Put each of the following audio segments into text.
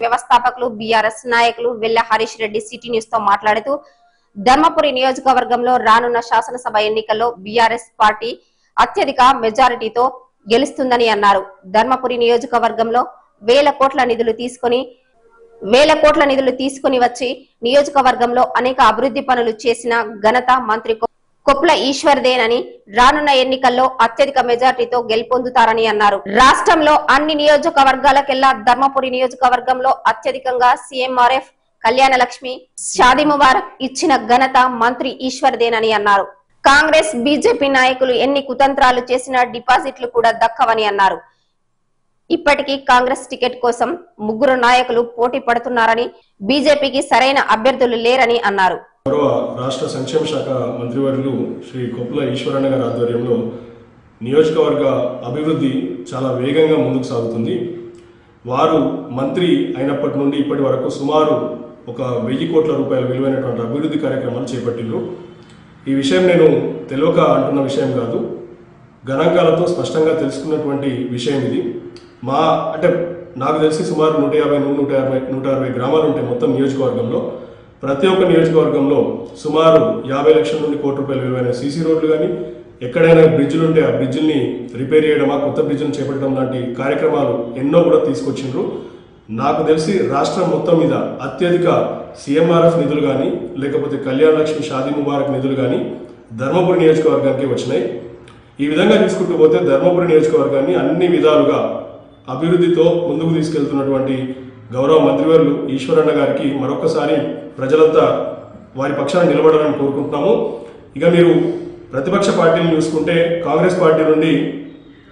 వ్యవస్థాపకులు బీఆర్ఎస్ నాయకులు వెల్ల హరీష్ రెడ్డి సిటీ న్యూస్తో మాట్లాడుతూ ధర్మపురి నియోజకవర్గంలో రానున్న శాసనసభ ఎన్నికల్లో బీఆర్ఎస్ పార్టీ అత్యధిక మెజారిటీతో గెలుస్తుందని అన్నారు. ధర్మపురి నియోజకవర్గంలో వేల కోట్ల నిధులు తీసుకుని వేల కోట్ల నిధులు తీసుకుని వచ్చి నియోజకవర్గంలో అనేక అభివృద్ధి పనులు చేసిన ఘనత మంత్రి కొప్పుల ఈశ్వర్దేనని రానున్న ఎన్నికల్లో అత్యధిక మెజార్టీతో గెలుపొందుతారని అన్నారు. రాష్ట్రంలో అన్ని నియోజకవర్గాలకెల్లా ధర్మపురి నియోజకవర్గంలో అత్యధికంగా సీఎంఆర్ఎఫ్ కళ్యాణ లక్ష్మి షాది ముబారక్ ఇచ్చిన ఘనత మంత్రి ఈశ్వర్దేనని అన్నారు. కాంగ్రెస్ బీజేపీ నాయకులు ఎన్ని కుతంత్రాలు చేసినా డిపాజిట్లు కూడా దక్కవని అన్నారు. ఇప్పటికీ కాంగ్రెస్ టికెట్ కోసం ముగ్గురు నాయకులు పోటీ పడుతున్నారని బీజేపీకి సరైన అభ్యర్థులు లేరని అన్నారు. గౌరవ రాష్ట్ర సంక్షేమ శాఖ మంత్రివర్యులు శ్రీ కొప్పుల ఈశ్వరన్న గారి ఆధ్వర్యంలో నియోజకవర్గ అభివృద్ధి చాలా వేగంగా ముందుకు సాగుతుంది. వారు మంత్రి అయినప్పటి నుండి ఇప్పటి వరకు సుమారు ఒక వెయ్యి కోట్ల రూపాయల విలువైనటువంటి అభివృద్ధి కార్యక్రమాలు చేపట్టిండ్రు. ఈ విషయం నేను తెలియక అంటున్న విషయం కాదు. గణాంకాలతో స్పష్టంగా తెలుసుకున్నటువంటి విషయం ఇది. మా అంటే నాకు తెలిసి సుమారు నూట యాభై నూట యాభై నూట అరవై గ్రామాలు ఉంటాయి మొత్తం నియోజకవర్గంలో. ప్రతి ఒక్క నియోజకవర్గంలో సుమారు యాభై లక్షల నుండి కోటి రూపాయల విలువైన సీసీ రోడ్లు కానీ ఎక్కడైనా బ్రిడ్జ్లు ఉంటే ఆ బ్రిడ్జిల్ని రిపేర్ చేయడమా కొత్త బ్రిడ్జ్ని చేపట్టడం లాంటి కార్యక్రమాలు ఎన్నో కూడా తీసుకొచ్చిండ్రు. నాకు తెలిసి రాష్ట్రం మొత్తం మీద అత్యధిక సీఎంఆర్ఎఫ్ నిధులు కానీ లేకపోతే కళ్యాణ లక్ష్మి షాదీ ముబారక్ నిధులు కానీ ధర్మపురి నియోజకవర్గానికి వచ్చినాయి. ఈ విధంగా తీసుకుంటూ పోతే ధర్మపురి నియోజకవర్గాన్ని అన్ని విధాలుగా అభివృద్ధితో ముందుకు తీసుకెళ్తున్నటువంటి గౌరవ మంత్రివర్లు ఈశ్వరన్న గారికి మరొకసారి ప్రజలంతా వారి పక్షాన్ని నిలబడాలని కోరుకుంటున్నాము. ఇక మీరు ప్రతిపక్ష పార్టీని చూసుకుంటే కాంగ్రెస్ పార్టీ నుండి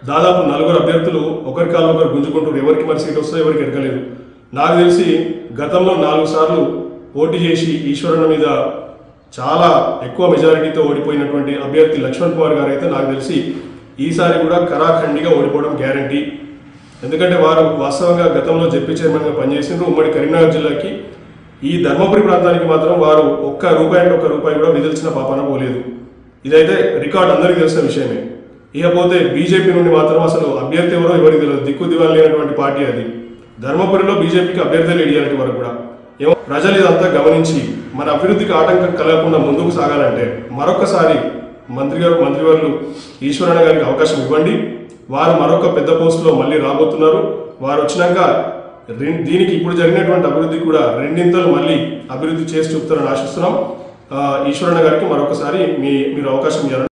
దాదాపు నలుగురు అభ్యర్థులు ఒకరి కాళ్ళు ఒకరు గుంజుకుంటారు ఎవరికి మరి సీట్ వస్తుందో ఎవరికి ఎడగలేదు నాకు తెలిసి గతంలో నాలుగు సార్లు పోటీ చేసి ఈశ్వరన్న మీద చాలా ఎక్కువ మెజారిటీతో ఓడిపోయినటువంటి అభ్యర్థి లక్ష్మణ్ కుమార్ గారు అయితే నాకు తెలిసి ఈసారి కూడా కరాఖండిగా ఓడిపోవడం గ్యారంటీ. ఎందుకంటే వారు వాస్తవంగా గతంలో జెడ్పీ చైర్మన్గా పనిచేసిండ్రు. ఉమ్మడి కరీంనగర్ జిల్లాకి ఈ ధర్మపురి ప్రాంతానికి మాత్రం వారు ఒక్క రూపాయి అంటే ఒక్క రూపాయి కూడా విధిల్చిన పాపన పోలేదు. ఇదైతే రికార్డ్ అందరికీ తెలిసిన విషయమే. ఇకపోతే బీజేపీ నుండి మాత్రం అసలు అభ్యర్థి ఎవరో ఎవరికి తెలియదు. దిక్కు దివాలు లేనటువంటి పార్టీ అది. ధర్మపురిలో బీజేపీకి అభ్యర్థులు ఇడియాలంటే వరకు కూడా. ఏమో ప్రజలు ఇదంతా గమనించి మన అభివృద్ధికి ఆటంకం కలగకుండా ముందుకు సాగాలంటే మరొకసారి మంత్రి గారు మంత్రివర్యులు ఈశ్వరణ గారికి అవకాశం ఇవ్వండి. వారు మరొక పెద్ద పోస్టులో మళ్ళీ రాబోతున్నారు. వారు వచ్చినాక దీనికి ఇప్పుడు జరిగినటువంటి అభివృద్ధి కూడా రెండింతలు మళ్ళీ అభివృద్ధి చేసి చూపుతారని ఆశిస్తున్నాం. ఆ, ఈశ్వరణ గారికి మరొకసారి మీ మీరు అవకాశం ఇవ్వాలని